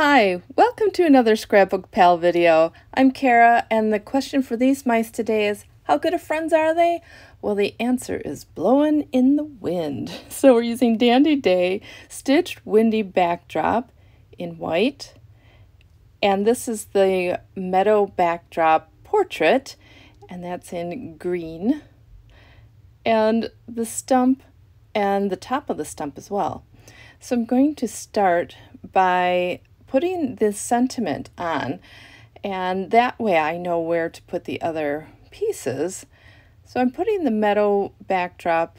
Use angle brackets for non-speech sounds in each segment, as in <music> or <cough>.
Hi, welcome to another Scrapbook Pal video. I'm Kara, and the question for these mice today is, how good of friends are they? Well, the answer is blowing in the wind. <laughs> So we're using Dandy Day Stitched Windy Backdrop in white, and this is the Meadow Backdrop Portrait, and that's in green, and the stump and the top of the stump as well. So I'm going to start by putting this sentiment on and that way I know where to put the other pieces. So I'm putting the meadow backdrop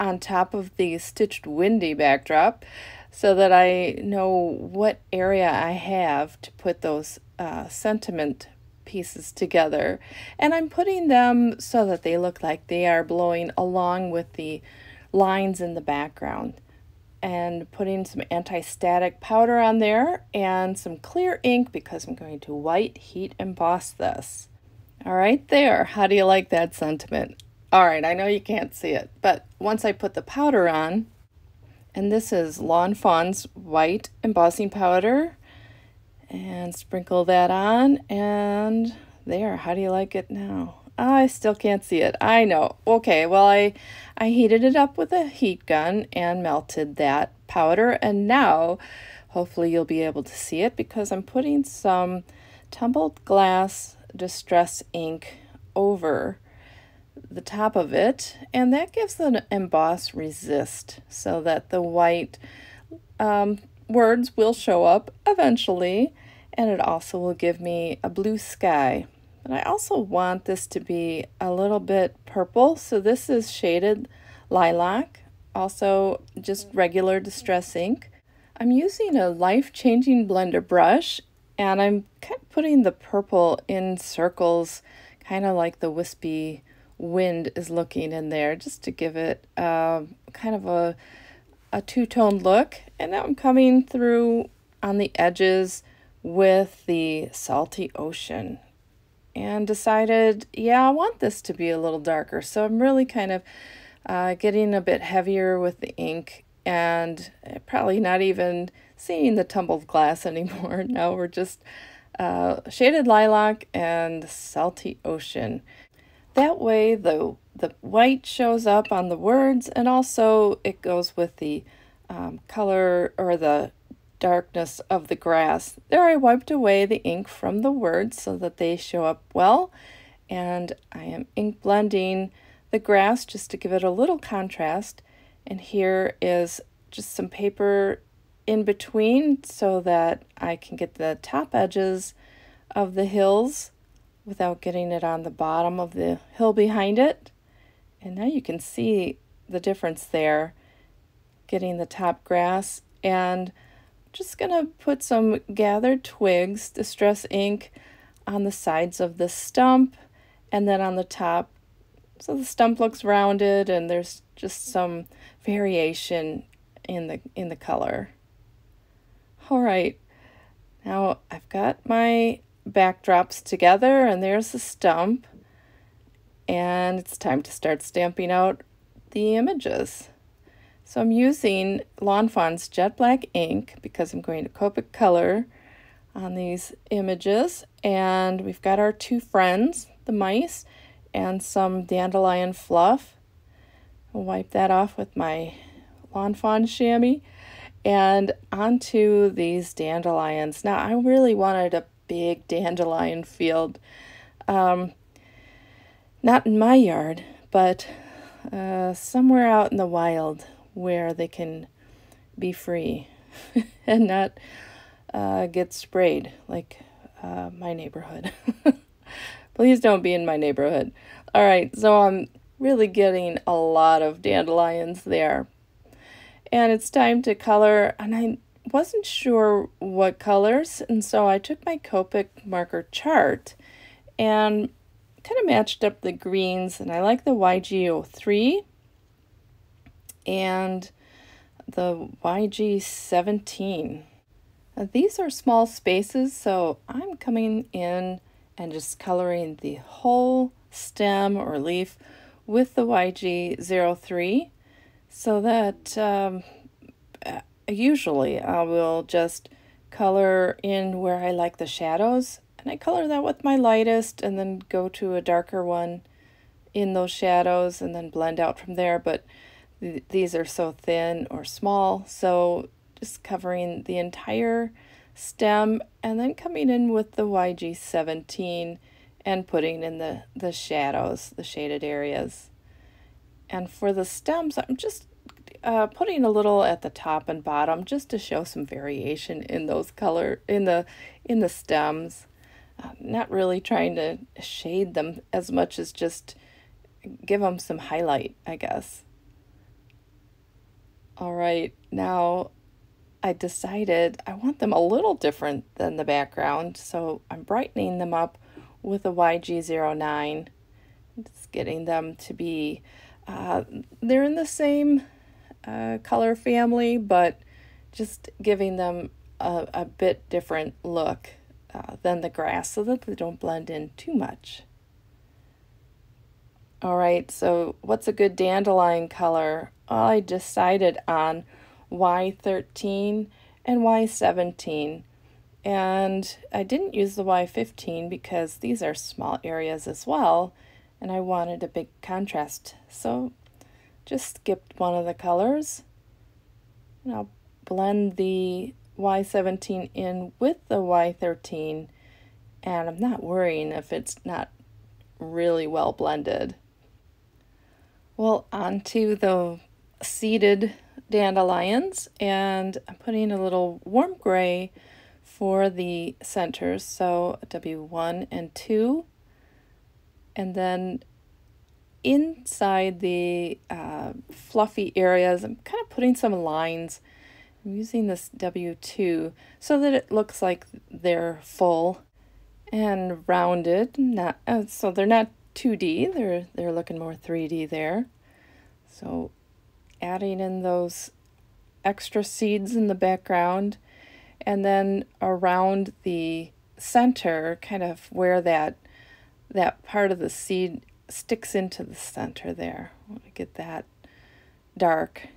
on top of the stitched windy backdrop so that I know what area I have to put those uh, sentiment pieces together. And I'm putting them so that they look like they are blowing along with the lines in the background and putting some anti-static powder on there and some clear ink because I'm going to white heat emboss this. All right there, how do you like that sentiment? All right, I know you can't see it, but once I put the powder on, and this is Lawn Fawn's white embossing powder, and sprinkle that on, and there, how do you like it now? I still can't see it. I know. Okay, well, I, I heated it up with a heat gun and melted that powder. And now, hopefully you'll be able to see it because I'm putting some tumbled glass distress ink over the top of it. And that gives an emboss resist so that the white um, words will show up eventually. And it also will give me a blue sky. But I also want this to be a little bit purple. So this is shaded lilac, also just regular distress ink. I'm using a life-changing blender brush and I'm kind of putting the purple in circles, kind of like the wispy wind is looking in there, just to give it uh, kind of a, a two-tone look. And now I'm coming through on the edges with the salty ocean and decided, yeah, I want this to be a little darker. So I'm really kind of uh, getting a bit heavier with the ink and probably not even seeing the tumbled glass <laughs> anymore. Now we're just uh, shaded lilac and salty ocean. That way the, the white shows up on the words and also it goes with the um, color or the darkness of the grass. There I wiped away the ink from the words so that they show up well. And I am ink blending the grass just to give it a little contrast. And here is just some paper in between so that I can get the top edges of the hills without getting it on the bottom of the hill behind it. And now you can see the difference there, getting the top grass and just going to put some gathered twigs, distress ink, on the sides of the stump and then on the top. So the stump looks rounded and there's just some variation in the in the color. All right, now I've got my backdrops together and there's the stump and it's time to start stamping out the images. So I'm using Lawn Fawn's Jet Black ink because I'm going to Copic color on these images. And we've got our two friends, the mice, and some dandelion fluff. I'll wipe that off with my Lawn Fawn chamois. And onto these dandelions. Now, I really wanted a big dandelion field. Um, not in my yard, but uh, somewhere out in the wild where they can be free <laughs> and not uh, get sprayed like uh, my neighborhood. <laughs> Please don't be in my neighborhood. All right, so I'm really getting a lot of dandelions there. And it's time to color, and I wasn't sure what colors, and so I took my Copic marker chart and kind of matched up the greens, and I like the YG03 and the YG17. Now, these are small spaces, so I'm coming in and just coloring the whole stem or leaf with the YG03 so that um, uh, usually I will just color in where I like the shadows. And I color that with my lightest and then go to a darker one in those shadows and then blend out from there. But th these are so thin or small, so just covering the entire stem and then coming in with the YG17 and putting in the, the shadows, the shaded areas. And for the stems, I'm just uh, putting a little at the top and bottom just to show some variation in those color in the in the stems. Uh, not really trying to shade them as much as just give them some highlight, I guess. All right, now I decided I want them a little different than the background, so I'm brightening them up with a YG09. Just getting them to be, uh, they're in the same uh, color family, but just giving them a, a bit different look uh, than the grass so that they don't blend in too much. All right, so what's a good dandelion color? I decided on Y13 and Y17. And I didn't use the Y15 because these are small areas as well, and I wanted a big contrast. So just skipped one of the colors. And I'll blend the Y17 in with the Y13, and I'm not worrying if it's not really well blended. Well, onto the seeded dandelions, and I'm putting a little warm gray for the centers, so W1 and 2. And then inside the uh, fluffy areas, I'm kind of putting some lines. I'm using this W2 so that it looks like they're full and rounded. Not uh, so they're not 2D. They're they're looking more 3D there. So adding in those extra seeds in the background and then around the center kind of where that that part of the seed sticks into the center there. Want to get that dark.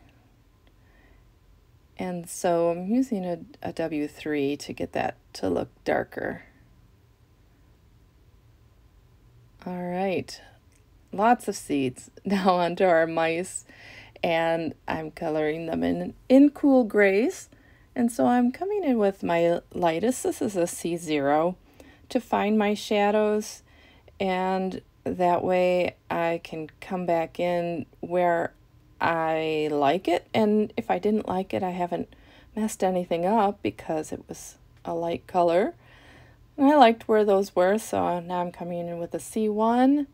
And so I'm using a, a W3 to get that to look darker. All right, lots of seeds. <laughs> Now onto our mice and I'm coloring them in, in cool grays. And so I'm coming in with my lightest, this is a C0, to find my shadows and that way I can come back in where I like it. And if I didn't like it, I haven't messed anything up because it was a light color. And I liked where those were, so now I'm coming in with a C1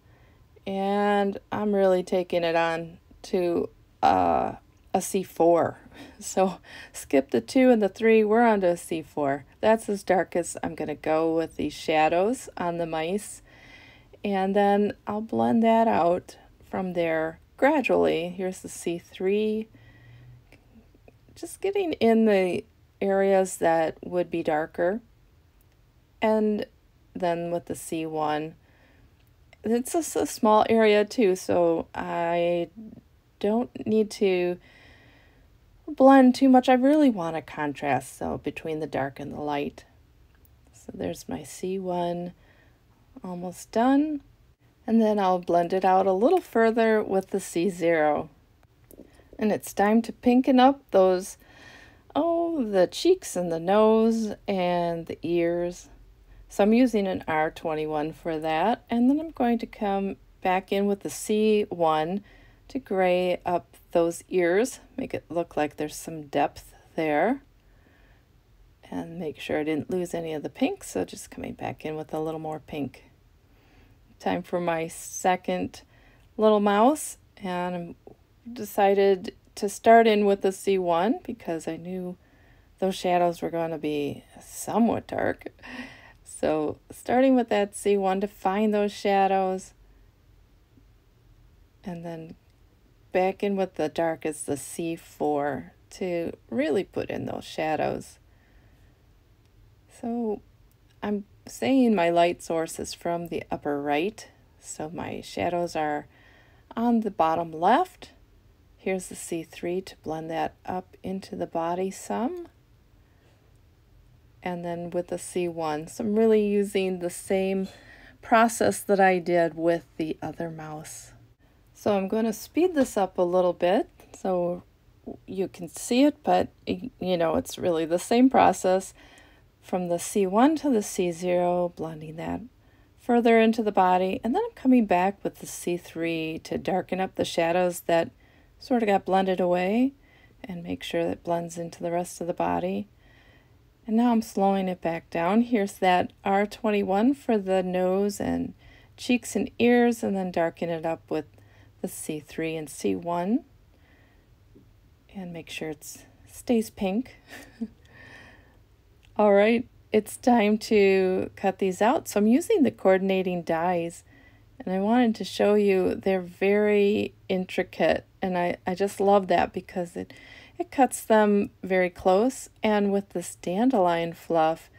and I'm really taking it on to uh, a C4. <laughs> So skip the 2 and the 3, we're on to a C4. That's as dark as I'm going to go with these shadows on the mice. And then I'll blend that out from there gradually. Here's the C3. Just getting in the areas that would be darker. And then with the C1, it's just a small area too, so I don't need to blend too much. I really want a contrast, so between the dark and the light. So there's my C1 almost done. And then I'll blend it out a little further with the C0. And it's time to pinken up those, oh, the cheeks and the nose and the ears. So I'm using an R21 for that. And then I'm going to come back in with the C1 to gray up those ears, make it look like there's some depth there. And make sure I didn't lose any of the pink, so just coming back in with a little more pink. Time for my second little mouse, and I decided to start in with the C1 because I knew those shadows were going to be somewhat dark. So starting with that C1 to find those shadows, and then back in with the dark is the C4 to really put in those shadows. So I'm saying my light source is from the upper right, so my shadows are on the bottom left. Here's the C3 to blend that up into the body some. and then with the C1. So I'm really using the same process that I did with the other mouse. So I'm going to speed this up a little bit so you can see it, but you know, it's really the same process from the C1 to the C0, blending that further into the body, and then I'm coming back with the C3 to darken up the shadows that sort of got blended away and make sure that blends into the rest of the body. And now I'm slowing it back down. Here's that R21 for the nose and cheeks and ears, and then darken it up with the C3 and C1. And make sure it stays pink. <laughs> All right, it's time to cut these out. So I'm using the coordinating dies, and I wanted to show you they're very intricate, and I, I just love that because it it cuts them very close, and with this dandelion fluff,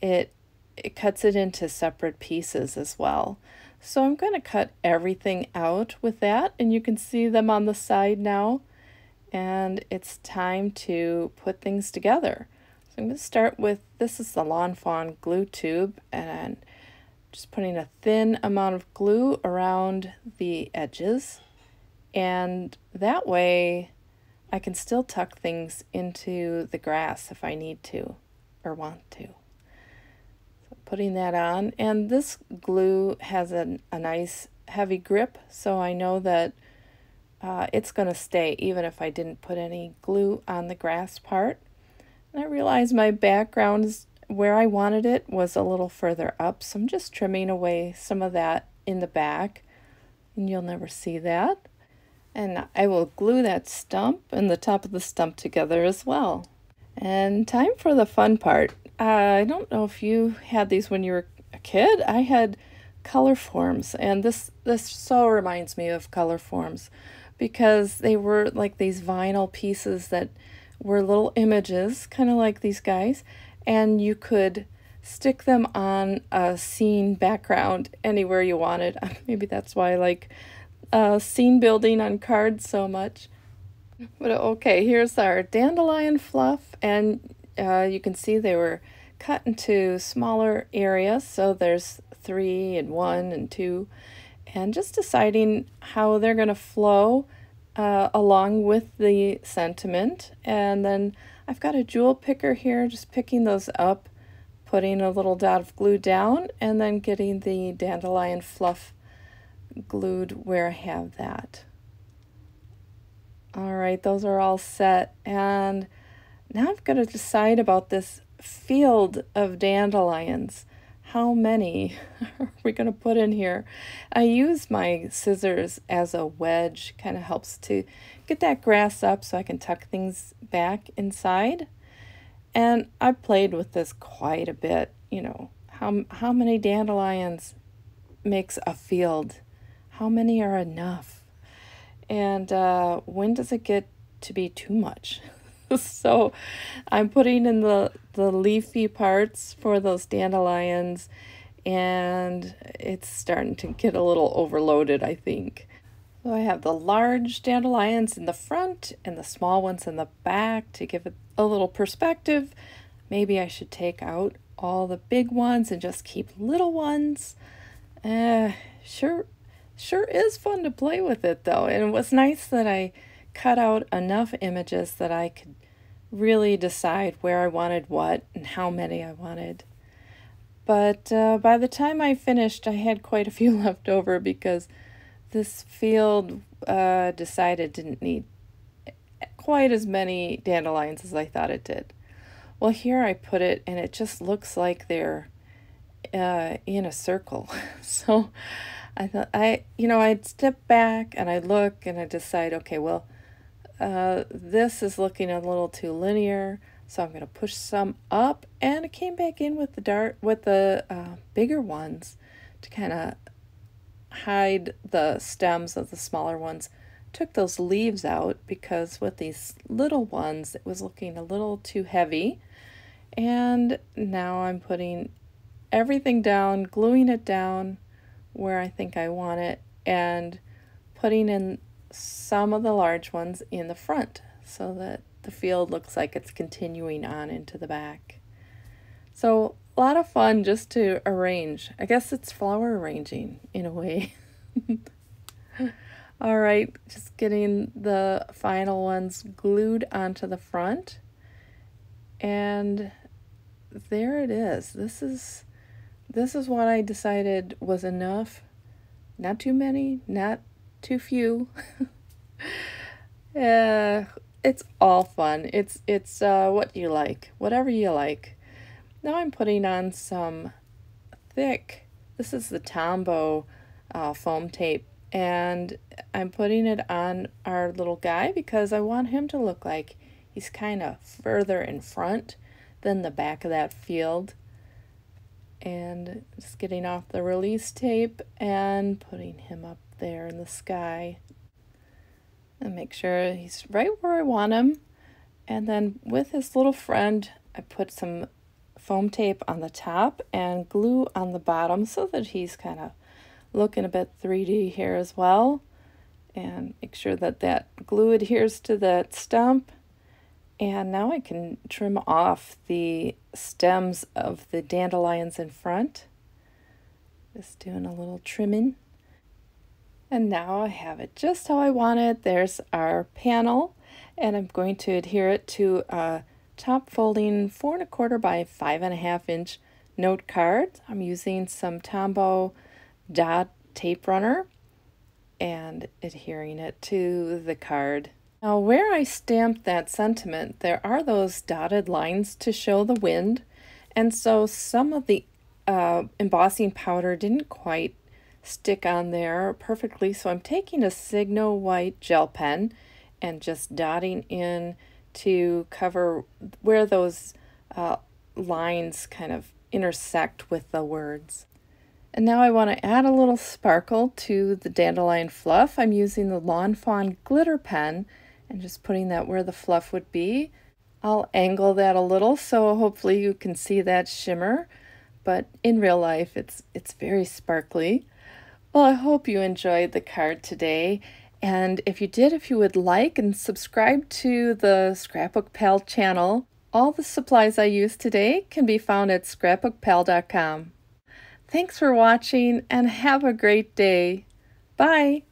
it, it cuts it into separate pieces as well. So I'm going to cut everything out with that, and you can see them on the side now. And it's time to put things together. So I'm going to start with, this is the Lawn Fawn glue tube, and just putting a thin amount of glue around the edges. And that way I can still tuck things into the grass if I need to or want to. Putting that on, and this glue has a, a nice heavy grip, so I know that uh, it's going to stay even if I didn't put any glue on the grass part. And I realized my background is where I wanted it was a little further up, so I'm just trimming away some of that in the back, and you'll never see that. And I will glue that stump and the top of the stump together as well. And time for the fun part. Uh, I don't know if you had these when you were a kid. I had Colorforms, and this this so reminds me of Colorforms because they were like these vinyl pieces that were little images, kind of like these guys, and you could stick them on a scene background anywhere you wanted. <laughs> Maybe that's why I like uh, scene building on cards so much. But okay, here's our dandelion fluff, and uh, you can see they were cut into smaller areas. So there's three and one and two, and just deciding how they're going to flow uh, along with the sentiment. And then I've got a jewel picker here, just picking those up, putting a little dot of glue down, and then getting the dandelion fluff glued where I have that. All right, those are all set. And now I've got to decide about this field of dandelions. How many <laughs> are we going to put in here? I use my scissors as a wedge, kind of helps to get that grass up so I can tuck things back inside. And I played with this quite a bit, you know, how, how many dandelions makes a field how many are enough? And uh, when does it get to be too much? <laughs> <laughs> so I'm putting in the, the leafy parts for those dandelions and it's starting to get a little overloaded, I think. So I have the large dandelions in the front and the small ones in the back to give it a little perspective. Maybe I should take out all the big ones and just keep little ones. Uh, sure, Sure is fun to play with it though, and it was nice that I cut out enough images that I could really decide where I wanted what and how many I wanted. But uh, by the time I finished, I had quite a few <laughs> left over because this field uh, decided didn't need quite as many dandelions as I thought it did. Well, here I put it, and it just looks like they're uh, in a circle. <laughs> so I thought I, you know, I'd step back and I look and I decide, okay, well, uh, this is looking a little too linear, so I'm going to push some up, and it came back in with the dart with the uh, bigger ones to kind of hide the stems of the smaller ones. Took those leaves out because with these little ones, it was looking a little too heavy. And now I'm putting everything down, gluing it down, where I think I want it and putting in some of the large ones in the front so that the field looks like it's continuing on into the back. So a lot of fun just to arrange. I guess it's flower arranging in a way. <laughs> All right, just getting the final ones glued onto the front. And there it is. This is this is what I decided was enough. Not too many, not too few. Yeah, <laughs> it's all fun. It's it's uh, what you like, whatever you like. Now I'm putting on some thick. This is the Tombow uh, foam tape, and I'm putting it on our little guy because I want him to look like he's kind of further in front than the back of that field. And just getting off the release tape and putting him up there in the sky and make sure he's right where I want him. And then with his little friend, I put some foam tape on the top and glue on the bottom so that he's kind of looking a bit 3D here as well. And make sure that that glue adheres to that stump. And now I can trim off the stems of the dandelions in front. Just doing a little trimming. And now I have it just how I want it. There's our panel and I'm going to adhere it to a top folding four and a quarter by five and a half inch note card. I'm using some Tombow dot tape runner and adhering it to the card. Now where I stamped that sentiment, there are those dotted lines to show the wind. And so some of the uh, embossing powder didn't quite stick on there perfectly. So I'm taking a Signo white gel pen and just dotting in to cover where those uh, lines kind of intersect with the words. And now I want to add a little sparkle to the dandelion fluff. I'm using the Lawn Fawn glitter pen and just putting that where the fluff would be. I'll angle that a little so hopefully you can see that shimmer, but in real life it's it's very sparkly. Well, I hope you enjoyed the card today. And if you did, if you would like and subscribe to the Scrapbook Pal channel, all the supplies I used today can be found at scrapbookpal.com. Thanks for watching and have a great day. Bye.